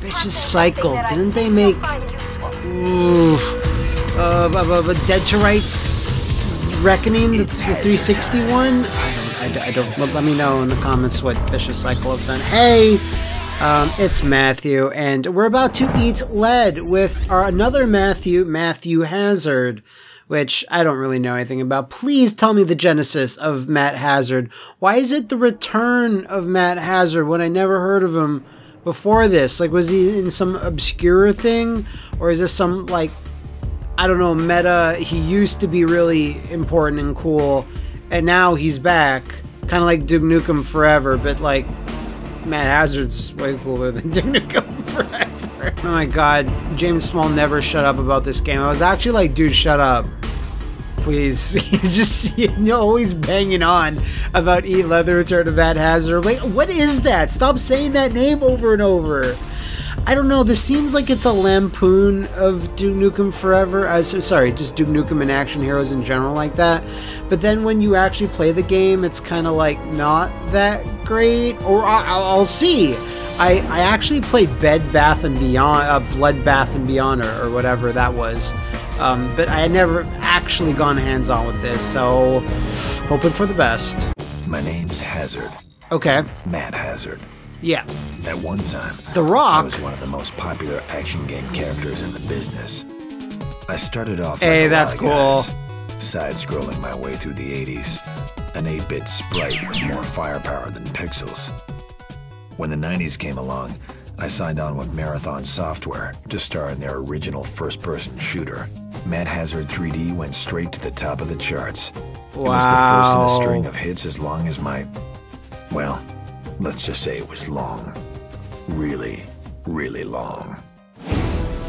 Vicious Cycle. Didn't they make ooh, uh, uh, uh, Dead to Rights Reckoning, the, the 360 one? I don't, I, don't, let, let me know in the comments what Vicious Cycle has done. Hey, um, it's Matthew, and we're about to eat lead with our another Matthew, Matthew Hazard which I don't really know anything about. Please tell me the genesis of Matt Hazard. Why is it the return of Matt Hazard when I never heard of him before this? Like, was he in some obscure thing? Or is this some, like, I don't know, meta? He used to be really important and cool, and now he's back. Kind of like Duke Nukem Forever, but, like, Matt Hazard's way cooler than Duke Nukem Forever. Oh my god, James Small never shut up about this game. I was actually like, dude, shut up He's just you know, always banging on about Eat Leather Return to Matt Hazard. Like, what is that? Stop saying that name over and over. I don't know. This seems like it's a lampoon of Duke Nukem Forever. Uh, so, sorry, just Duke Nukem and action heroes in general, like that. But then when you actually play the game, it's kind of like not that great. Or I, will see. I, I actually played Bed Bath and Beyond, uh, Blood Bath and Beyond, or, or whatever that was. Um, but I had never actually gone hands on with this, so hoping for the best. My name's Hazard. Okay. Matt Hazard. Yeah. At one time, The Rock I was one of the most popular action game characters in the business. I started off Hey, like that's cool. Side-scrolling my way through the 80s, an 8-bit sprite with more firepower than pixels. When the 90s came along, I signed on with Marathon Software to star in their original first-person shooter. Matt Hazard 3D went straight to the top of the charts. Wow. It was the first in a string of hits as long as my... Well, let's just say it was long. Really, really long.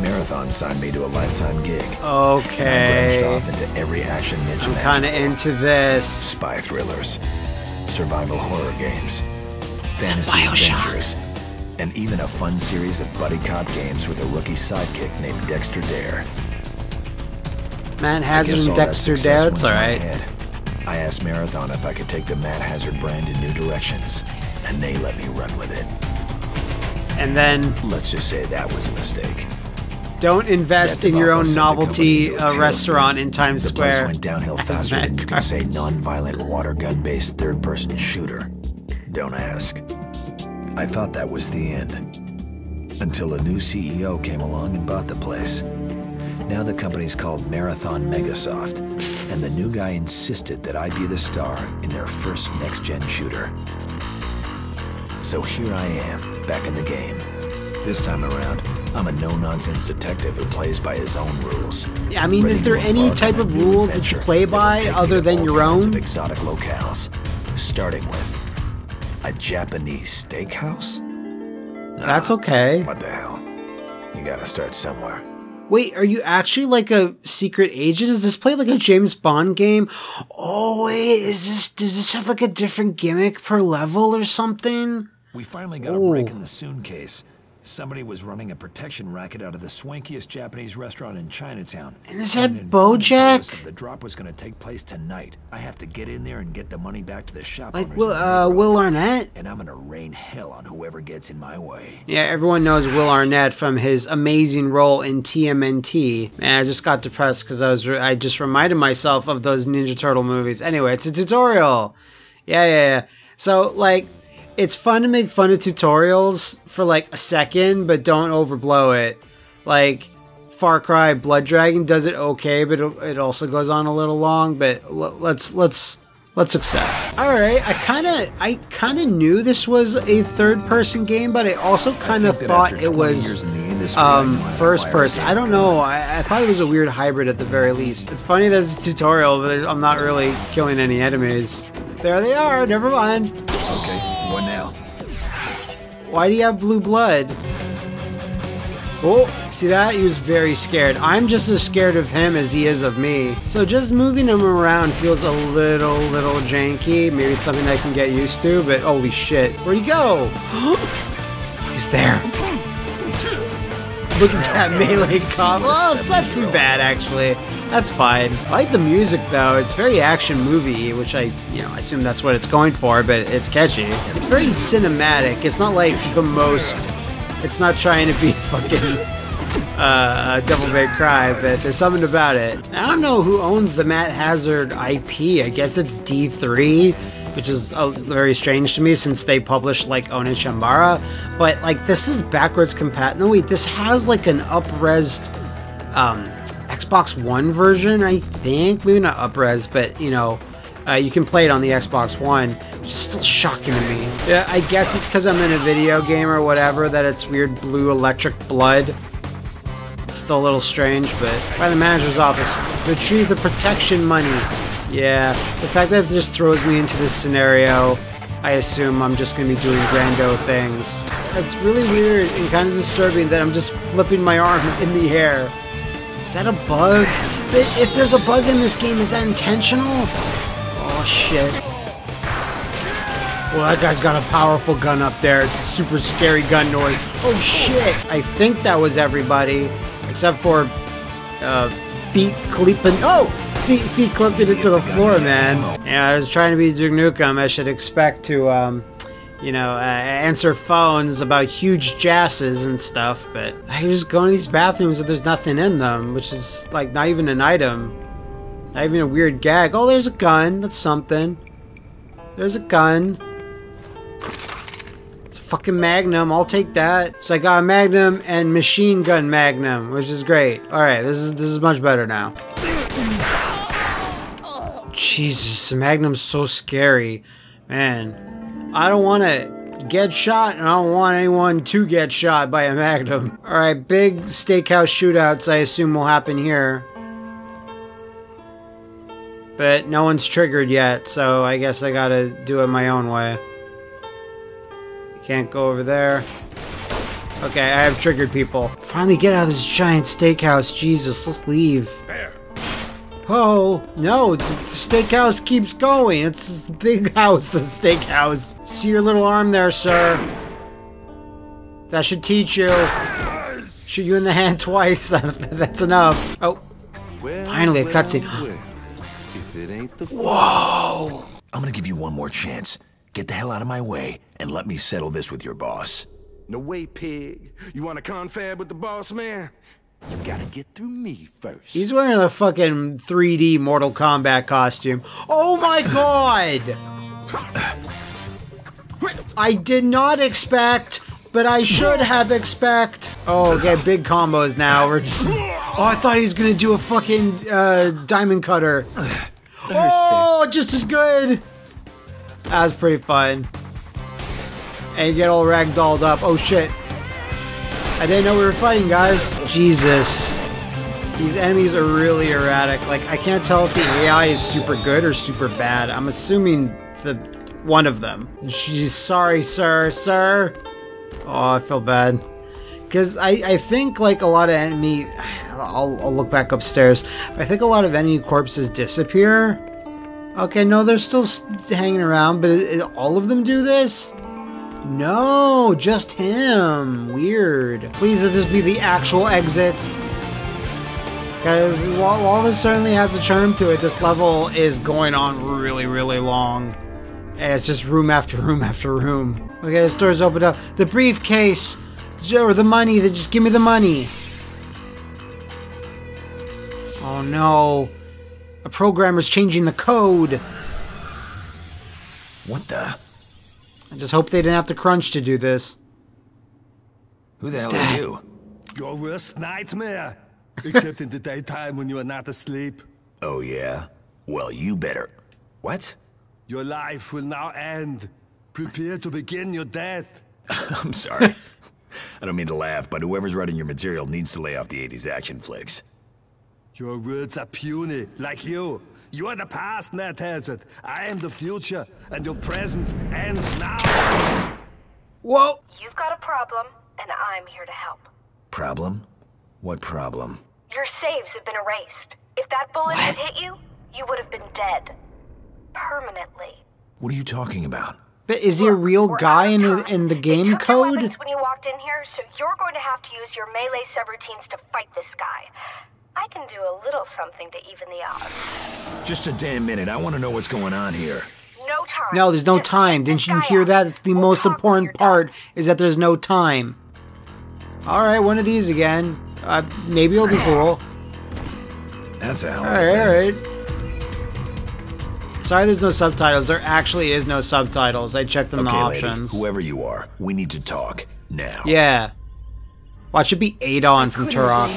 Marathon signed me to a lifetime gig. Okay. I branched off into every action ninja. I'm kind of into this. Spy thrillers, survival horror games, fantasy adventures, and even a fun series of buddy cop games with a rookie sidekick named Dexter Dare. Matt Hazard and Dexter Dare, it's alright. I asked Marathon if I could take the Matt Hazard brand in new directions, and they let me run with it. And then... Let's just say that was a mistake. Don't invest in your own novelty uh, restaurant in Times the Square. The place went downhill faster than you can say non-violent water gun-based third-person shooter. Don't ask. I thought that was the end. Until a new CEO came along and bought the place. Now the company's called Marathon Megasoft, and the new guy insisted that I be the star in their first next-gen shooter. So here I am, back in the game. This time around, I'm a no-nonsense detective who plays by his own rules. Yeah, I mean, is there any type of rules that you play by other than your own? exotic locales, starting with a Japanese steakhouse? Nah, That's okay. What the hell? You gotta start somewhere. Wait, are you actually like a secret agent? Is this play like a James Bond game? Oh wait, is this does this have like a different gimmick per level or something? We finally got a break in the Soon case. Somebody was running a protection racket out of the swankiest Japanese restaurant in Chinatown. And is that Bojack? The drop was going to take place tonight. I have to get in there and get the money back to the shop. Like Will, uh, Will Arnett? And I'm going to rain hell on whoever gets in my way. Yeah, everyone knows Will Arnett from his amazing role in TMNT. Man, I just got depressed because I was I just reminded myself of those Ninja Turtle movies. Anyway, it's a tutorial. Yeah, yeah, yeah. So like it's fun to make fun of tutorials for like a second, but don't overblow it. Like Far Cry Blood Dragon does it okay, but it also goes on a little long. But let's let's let's accept. All right, I kind of I kind of knew this was a third person game, but I also kind of thought it was um, first person. I don't know. I, I, thought it was a weird hybrid at the very least. It's funny there's a tutorial, but I'm not really killing any enemies. There they are. Never mind. Okay. Why do you have blue blood? Oh, see that? He was very scared. I'm just as scared of him as he is of me. So just moving him around feels a little, little janky. Maybe it's something I can get used to, but holy shit. Where'd he go? He's there. Look at that melee combo. Oh, it's not too bad, actually. That's fine. I like the music though. It's very action movie, which I, you know, I assume that's what it's going for, but it's catchy. It's very cinematic. It's not like the most It's not trying to be fucking uh, Devil May Cry, but there's something about it. I don't know who owns the Matt Hazard IP. I guess it's D3, which is uh, very strange to me since they published like Onechanbara. But like, this is backwards compatible. No, wait, this has like an upresed um, Xbox One version, I think. Maybe not upres, but you know, uh, you can play it on the Xbox One. It's still shocking to me. Yeah, I guess it's because I'm in a video game or whatever that it's weird blue electric blood. It's still a little strange, but by the manager's office, retrieve the protection money. Yeah, the fact that it just throws me into this scenario, I assume I'm just going to be doing grando things. It's really weird and kind of disturbing that I'm just flipping my arm in the air. Is that a bug? If there's a bug in this game, is that intentional? Oh shit. Well, that guy's got a powerful gun up there. It's a super scary gun noise. Oh shit! I think that was everybody. Except for uh, feet clipping. Oh! Feet, feet clipping into the floor, man. Yeah, I was trying to be Duke Nukem. I should expect to, um, you know, uh, answer phones about huge jasses and stuff, but I just go into these bathrooms and there's nothing in them, which is, like, not even an item. Not even a weird gag. Oh, there's a gun. That's something. There's a gun It's a fucking Magnum. I'll take that. So I got a Magnum and machine gun Magnum, which is great. All right, this is this is much better now. Jesus, the Magnum's so scary, man. I don't want to get shot, and I don't want anyone to get shot by a Magnum. All right, big steakhouse shootouts. I assume will happen here. But no one's triggered yet, so I guess I gotta do it my own way. Can't go over there. Okay, I have triggered people. Finally get out of this giant steakhouse. Jesus, let's leave. There. Oh, no, the steakhouse keeps going. It's this big house, the steakhouse. See your little arm there, sir. That should teach you. Shoot you in the hand twice. That's enough. Oh, finally a cutscene. Whoa! I'm gonna give you one more chance. Get the hell out of my way and let me settle this with your boss. No way, pig. You want to confab with the boss man? You gotta get through me first. He's wearing a fucking 3D Mortal Kombat costume. Oh my god! I did not expect, but I should have expect. Oh, okay, big combos now. We're just. Oh, I thought he was gonna do a fucking uh, diamond cutter. Oh, just as good. That was pretty fun. And you get all ragdolled up. Oh shit. I didn't know we were fighting, guys. Jesus. These enemies are really erratic. Like, I can't tell if the AI is super good or super bad. I'm assuming the one of them. She's sorry, sir, sir. Oh, I feel bad. Because I, I think, like, a lot of enemy... I'll, I'll look back upstairs. I think a lot of enemy corpses disappear Okay, no, they're still hanging around, but it, it, all of them do this? No, just him. Weird. Please let this be the actual exit. Because while, while this certainly has a charm to it, this level is going on really, really long. And it's just room after room after room. Okay, this door's opened up. The briefcase! Or the money, just give me the money. Oh no. A programmer's changing the code. What the? I just hope they didn't have to crunch to do this. Who the hell are you? Your worst nightmare. Except in the daytime when you are not asleep. Oh, yeah? Well, you better... What? Your life will now end. Prepare to begin your death. I'm sorry. I don't mean to laugh, but whoever's writing your material needs to lay off the 80s action flicks. Your words are puny, like you. You are the past, Matt Hazard. I am the future, and your present ends now. Whoa! You've got a problem, and I'm here to help. Problem? What problem? Your saves have been erased. If that bullet what? had hit you, you would have been dead. Permanently. What are you talking about? But is he a real guy in, in the game code? when you walked in here, so you're going to have to use your melee subroutines to fight this guy. I can do a little something to even the odds. Just a damn minute. I want to know what's going on here. No time. No, there's no Just time. Didn't you hear that? It's the we'll most important part is that there's no time. All right, one of these again. Uh, maybe it'll be cool. That's a hell All of a right, thing. all right. Sorry, there's no subtitles. There actually is no subtitles. I checked in the Okay, lady, options. whoever you are, we need to talk now. Yeah. Watch it be Adon from Couldn't Turok.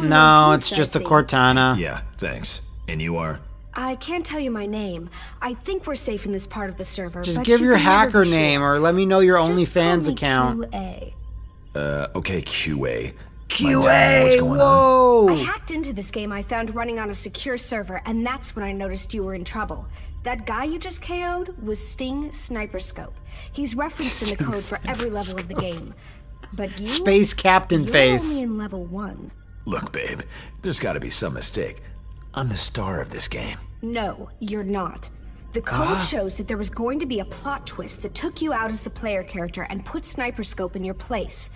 Still in No, it's piece, just a see. Cortana. Yeah, thanks. And you are? I can't tell you my name. I think we're safe in this part of the server. Just but give you your hacker be sure. name or let me know your Just call OnlyFans account. QA. Uh, okay, QA. QA! telling what's going on? Whoa! I hacked into this game I found running on a secure server, and that's when I noticed you were in trouble. That guy you just KO'd was Sting Sniper Scope. He's referenced in the code for every level of the game. But you, Space Captain you're face. only in level one. Look, babe, there's gotta be some mistake. I'm the star of this game. No, you're not. The code shows that there was going to be a plot twist that took you out as the player character and put Sniper Scope in your place.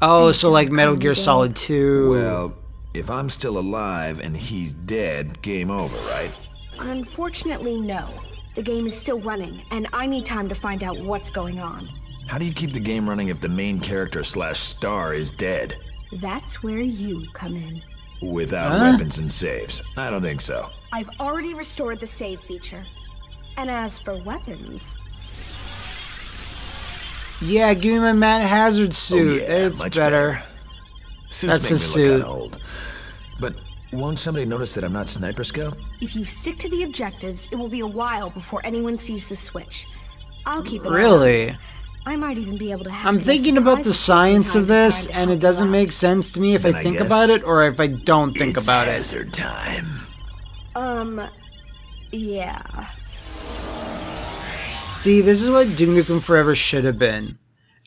Oh, so like Metal Gear. Solid 2. Well, if I'm still alive and he's dead, game over, right? Unfortunately, no. The game is still running, and I need time to find out what's going on. How do you keep the game running if the main character slash star is dead? That's where you come in. Without Huh? weapons and saves? I don't think so. I've already restored the save feature. And as for weapons, yeah, give me my Matt Hazard Oh, suit. yeah, it's much better. Suits That's make a me suit. look kinda old. But won't somebody notice that I'm not Sniper Scope? if you stick to the objectives, it will be a while before anyone sees the switch. I'll keep it on. Really? I might even be able to have I'm thinking about the science of this, and it doesn't make sense to me if I Then I think guess about it or if I don't think it's about it. hazard time. Um, yeah. See, this is what Duke Nukem Forever should have been.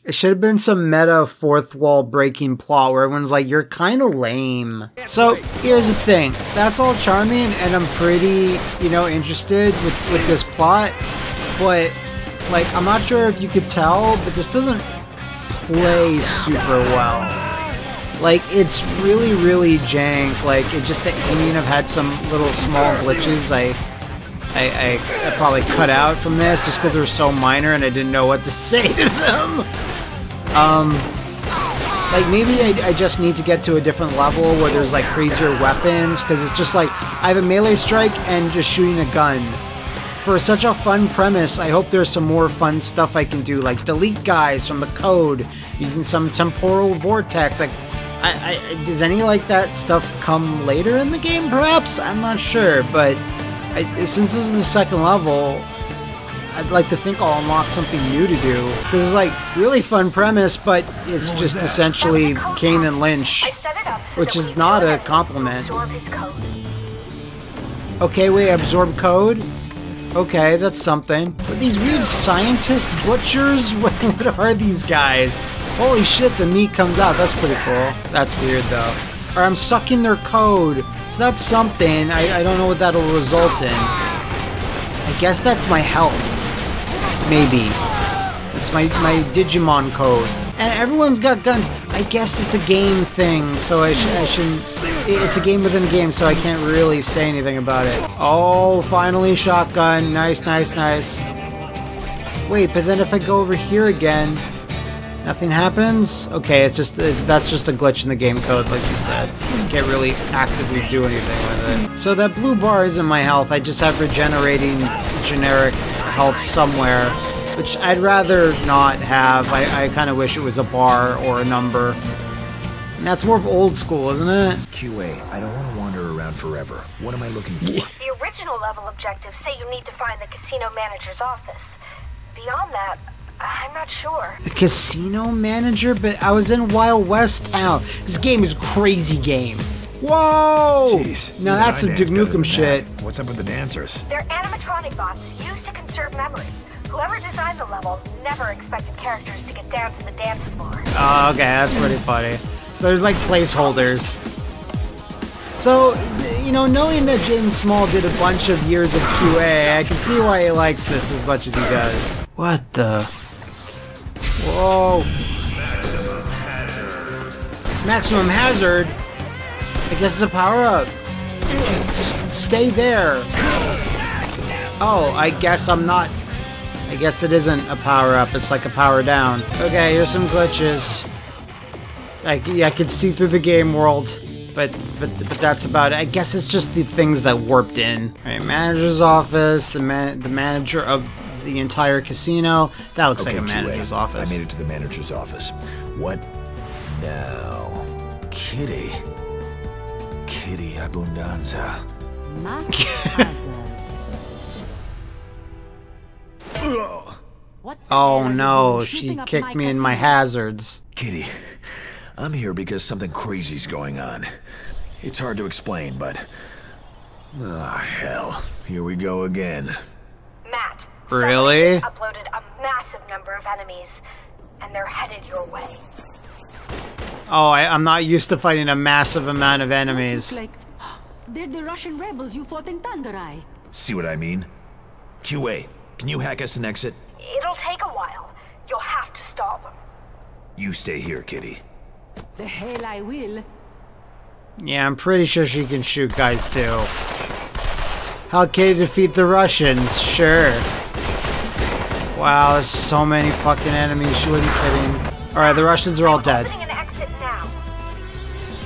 It should have been some meta fourth wall breaking plot where everyone's like, you're kind of lame. So here's the thing that's all charming, and I'm pretty, you know, interested with, with this plot. But, like, I'm not sure if you could tell, but this doesn't play super well. Like, it's really, really jank. Like, it just, the aiming, I've had some little small glitches. I. I, I, I probably cut out from this just because they're so minor and I didn't know what to say to them. Um, like maybe I, I just need to get to a different level where there's like crazier weapons because it's just like I have a melee strike and just shooting a gun. For such a fun premise, I hope there's some more fun stuff I can do, like delete guys from the code using some temporal vortex. Like, I, I does any like that stuff come later in the game? Perhaps I'm not sure, but I, since this is the second level, I'd like to think I'll unlock something new to do. Because it's like really fun premise, but it's just essentially Kane and Lynch. I set it up so Which is not a compliment. Absorb his code. Okay, wait, absorb code? Okay, that's something. But these weird scientist butchers? What, are these guys? Holy shit, the meat comes out. That's pretty cool. That's weird, though. Or I'm sucking their code. So that's something. I, I don't know what that'll result in. I guess that's my health. Maybe. It's my, my Digimon code. And everyone's got guns. I guess it's a game thing, so I, sh- I shouldn't... It's a game within a game, so I can't really say anything about it. Oh, finally shotgun. Nice, nice, nice. Wait, but then if I go over here again, nothing happens? Okay, it's just uh, that's just a glitch in the game code, like you said. You can't really actively do anything with it. So that blue bar isn't my health. I just have regenerating generic health somewhere, which I'd rather not have. I, I kind of wish it was a bar or a number. And that's more of old school, isn't it? QA, I don't want to wander around forever. What am I looking for? The original level objectives say you need to find the casino manager's office. Beyond that, I'm not sure. The casino manager, but I was in Wild West town. This game is crazy game. Whoa! Jeez, now that's some dance Duke Nukem shit. that. What's up with the dancers? They're animatronic bots used to conserve memory. Whoever designed the level never expected characters to get down to the dance floor. Oh, okay, that's pretty funny. So there's like placeholders. So, you know, knowing that James Small did a bunch of years of QA, I can see why he likes this as much as he does. What the? Whoa. Maximum hazard? I guess it's a power up. Stay there. Oh, I guess I'm not. I guess it isn't a power up, it's like a power down. Okay, here's some glitches. I, yeah, I can see through the game world, but, but but that's about it. I guess it's just the things that warped in. Right, manager's office, the man, the manager of the entire casino. That looks Okay, like a QA. manager's office. I made it to the manager's office. What now? Kitty. Kitty Abundanza. Max Hazard. What the oh, hell Oh no, she kicked me in my hazards. Kitty, I'm here because something crazy's going on. It's hard to explain, but. Ah, hell. Here we go again. Matt. Really? someone Uploaded a massive number of enemies, and they're headed your way. Oh, I, I'm not used to fighting a massive amount of enemies. look like they're the Russian rebels you fought in Tandarai. See what I mean? QA, can you hack us an exit? It'll take a while. You'll have to stall them. You stay here, Kitty. The hell I will. Yeah, I'm pretty sure she can shoot guys too. How can you defeat the Russians? Sure. Wow, there's so many fucking enemies. She wasn't kidding. Alright, the Russians are all dead. Opening an exit now.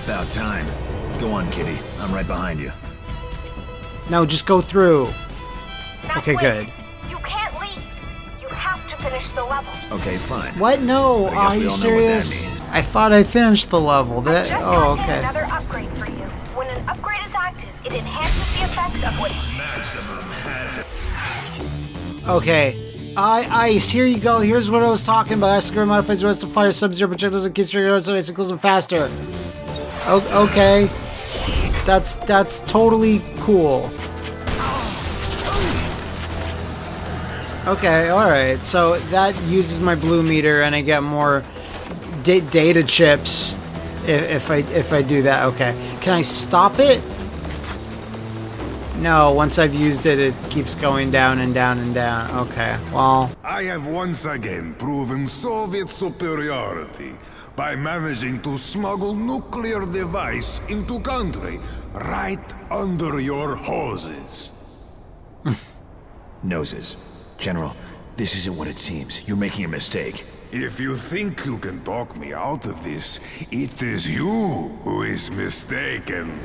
About time. Go on, Kitty. I'm right behind you. No, just go through. Matt, Okay, wait. good. You can't leave. You have to finish the level. Okay, fine. What? No. Are you all know what that serious? I thought I finished the level. That. Oh, okay. another upgrade for you. When an upgrade is active, it enhances the effects of what Okay. I, ice, here you go. Here's what I was talking about. Escrow modifies the rest of fire sub-zero projectiles and kiss trigger so it cools them faster. O- okay. That's that's totally cool. Okay, alright. So that uses my blue meter and I get more data chips if, if I if I do that. Okay. Can I stop it? No, once I've used it, it keeps going down and down and down. Okay, well, I have once again proven Soviet superiority by managing to smuggle nuclear device into country right under your hoses. Noses. General, this isn't what it seems. You're making a mistake. If you think you can talk me out of this, it is you who is mistaken.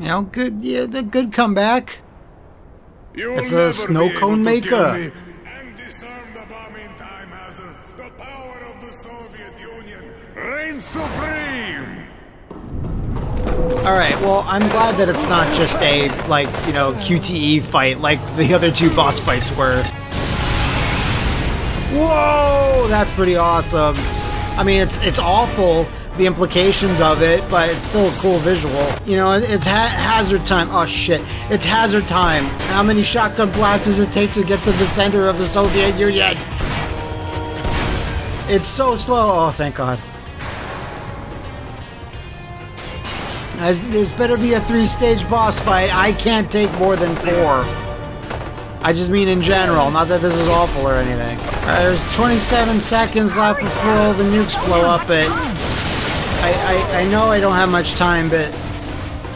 you know, good, yeah, the good comeback. You'll That's a never snow be cone maker. And disarm the bombing time hazard. The power of the Soviet Union reigns supreme. All right, well, I'm glad that it's not just a like you know QTE fight like the other two boss fights were. Whoa, that's pretty awesome. I mean, it's it's awful the implications of it, but it's still a cool visual. You know, it's ha- hazard time. Oh shit, it's hazard time. How many shotgun blasts does it take to get to the center of the Soviet Union? It's so slow. Oh, thank God. As, this better be a three-stage boss fight. I can't take more than four. I just mean in general, not that this is awful or anything. There's 27 seconds left before all the nukes blow up, but... I, I, I know I don't have much time, but...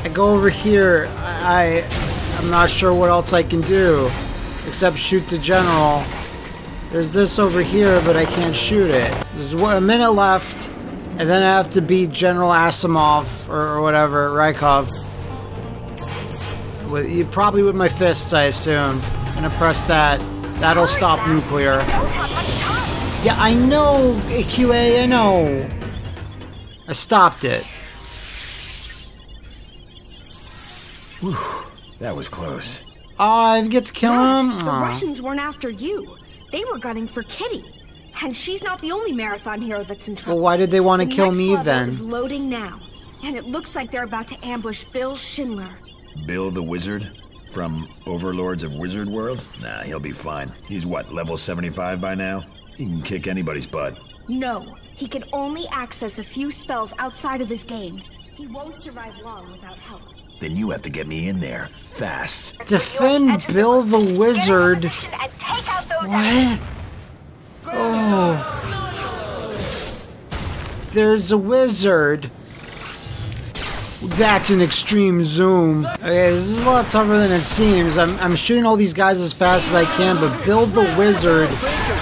I go over here, I, I... I'm not sure what else I can do. Except shoot the general. There's this over here, but I can't shoot it. There's a minute left, and then I have to beat General Asimov or, or whatever, Rykov. With you- probably with my fists, I assume. I'm gonna press that. That'll stop nuclear. Don't have much time. Yeah, I know, QA, I know. I stopped it. Whew. That was close. I get to kill him. Matt, the Aw. Russians weren't after you. They were gunning for Kitty. And she's not the only marathon hero that's in trouble. Well, why did they want to The kill next me level then? is loading now. And it looks like they're about to ambush Bill Schindler. Bill the Wizard? From Overlords of Wizard World? Nah, he'll be fine. He's what, level 75 by now? He can kick anybody's butt. No, he can only access a few spells outside of his game. He won't survive long without help. Then you have to get me in there. Fast. Defend Bill the Wizard. position and take out those enemies. What? Oh. There's a wizard. That's an extreme zoom. Okay, this is a lot tougher than it seems. I'm, I'm shooting all these guys as fast as I can, but Bill the Wizard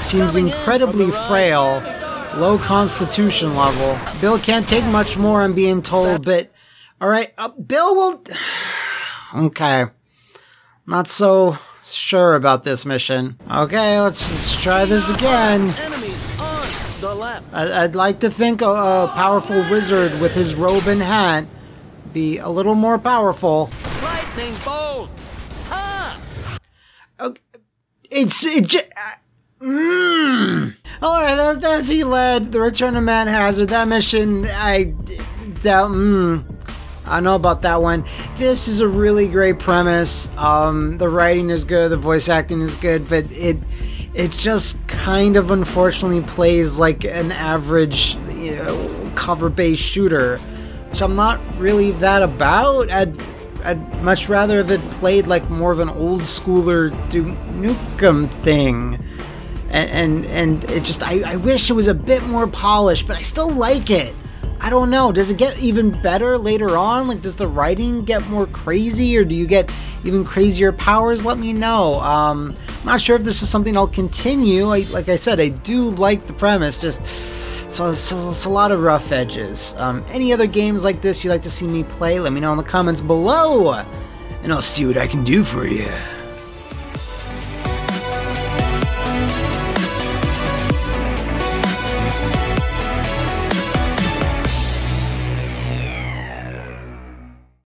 seems incredibly frail. Low constitution level. Bill can't take much more, I'm being told, but... Alright, uh, Bill will... okay. Not so sure about this mission. Okay, let's, let's try this again. I, would like to think a, a powerful wizard with his robe and hat be a little more powerful. Lightning bolt! Ah! Okay. It's it. J- mm. All right, that, that's Eat Lead the Return of Matt Hazard. That mission, I that. Mm, I know about that one. This is a really great premise. Um, the writing is good, the voice acting is good, but it it just kind of unfortunately plays like an average you know, cover-based shooter which I'm not really that about. I'd, I'd much rather have it played like more of an old schooler Duke Nukem thing. And, and, and it just, I, I wish it was a bit more polished, but I still like it. I don't know. Does it get even better later on? Like, does the writing get more crazy, or do you get even crazier powers? Let me know. Um, I'm not sure if this is something I'll continue. I, like I said, I do like the premise. Just so it's, it's a lot of rough edges. Um, any other games like this you'd like to see me play, let me know in the comments below, and I'll see what I can do for you.